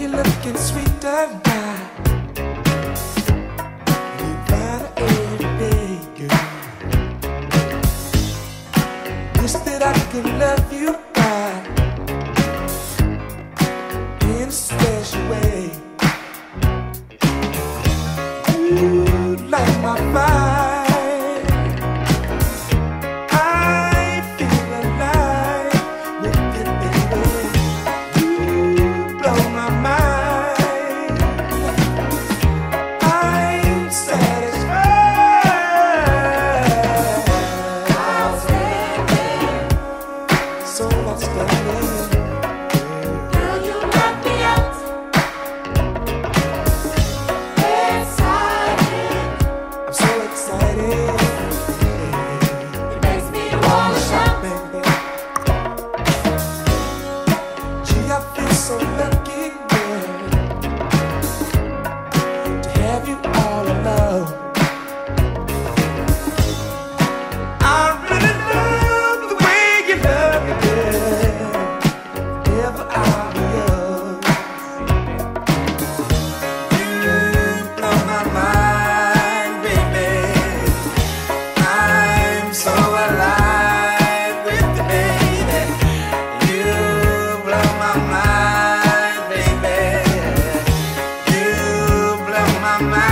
you're looking sweet. You got. Wish that I could love you back. In my